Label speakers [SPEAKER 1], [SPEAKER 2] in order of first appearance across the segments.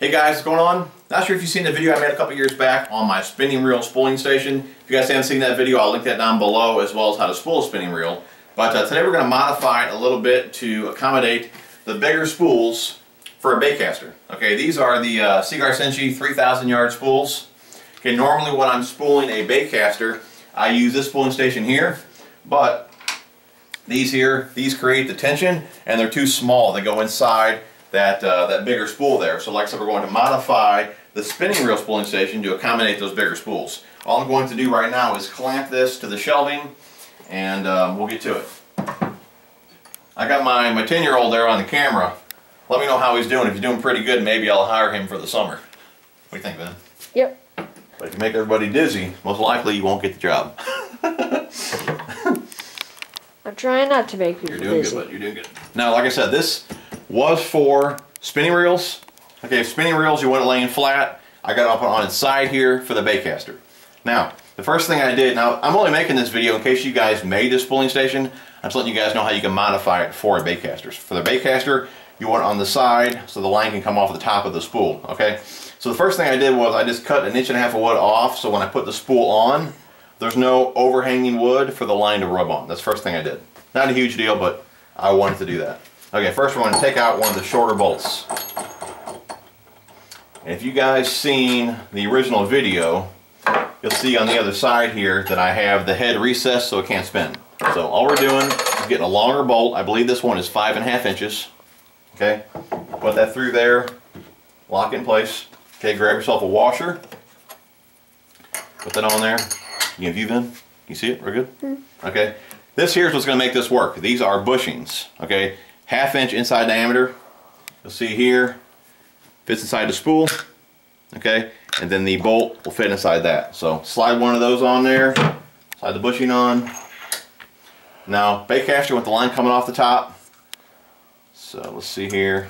[SPEAKER 1] Hey guys, what's going on? Not sure if you've seen the video I made a couple years back on my spinning reel spooling station. If you guys haven't seen that video, I'll link that down below as well as how to spool a spinning reel. But uh, today we're going to modify it a little bit to accommodate the bigger spools for a baitcaster. Okay, these are the uh, Seaguar Senshi 3000 yard spools. Okay, normally when I'm spooling a baitcaster, I use this spooling station here, but these here, these create the tension and they're too small. They go inside that, uh, that bigger spool there. So like I said, we're going to modify the spinning reel spooling station to accommodate those bigger spools. All I'm going to do right now is clamp this to the shelving and um, we'll get to it. I got my, my 10 year old there on the camera. Let me know how he's doing. If he's doing pretty good, maybe I'll hire him for the summer. What do you think, Ben?
[SPEAKER 2] Yep.
[SPEAKER 1] But if you make everybody dizzy, most likely you won't get the job.
[SPEAKER 2] I'm trying not to make people
[SPEAKER 1] You're doing
[SPEAKER 2] busy.
[SPEAKER 1] good, bud. You're doing good. Now, like I said, this was for spinning reels. Okay, spinning reels, you want it laying flat. I got it up on its side here for the baitcaster. Now, the first thing I did, now I'm only making this video in case you guys made this spooling station. I'm just letting you guys know how you can modify it for a baitcaster. For the baitcaster, you want it on the side so the line can come off the top of the spool, okay? So the first thing I did was I just cut an inch and a half of wood off so when I put the spool on, there's no overhanging wood for the line to rub on. That's the first thing I did. Not a huge deal, but I wanted to do that. Okay, first we're going to take out one of the shorter bolts. And if you guys seen the original video, you'll see on the other side here that I have the head recessed so it can't spin. So all we're doing is getting a longer bolt. I believe this one is five and a half inches. Okay, put that through there, lock it in place. Okay, grab yourself a washer, put that on there. You can view them. You see it? We're good?
[SPEAKER 2] Mm.
[SPEAKER 1] Okay. This here is what's going to make this work. These are bushings. Okay, half inch inside diameter. You'll see here, fits inside the spool. Okay, and then the bolt will fit inside that. So slide one of those on there, slide the bushing on. Now, baitcaster with the line coming off the top. So let's see here.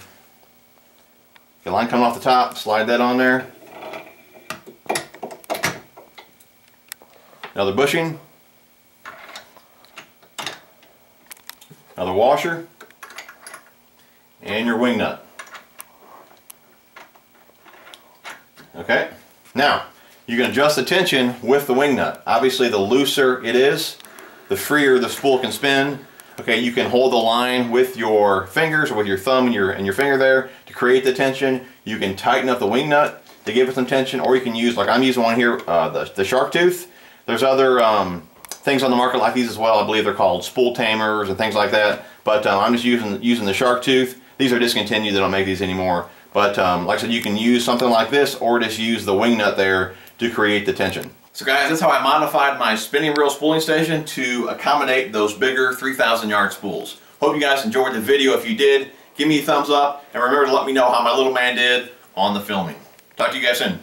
[SPEAKER 1] The line coming off the top, slide that on there. Another bushing. Another washer. And your wing nut. Okay. Now, you can adjust the tension with the wing nut. Obviously, the looser it is, the freer the spool can spin. Okay, you can hold the line with your fingers or with your thumb and your, and your finger there to create the tension. You can tighten up the wing nut to give it some tension, or you can use, like I'm using one here, uh, the, the shark tooth. There's other um, things on the market like these as well. I believe they're called spool tamers and things like that. But um, I'm just using, using the shark tooth. These are discontinued, they don't make these anymore. But um, like I said, you can use something like this or just use the wing nut there to create the tension. So guys, that's how I modified my spinning reel spooling station to accommodate those bigger 3,000 yard spools. Hope you guys enjoyed the video. If you did, give me a thumbs up and remember to let me know how my little man did on the filming. Talk to you guys soon.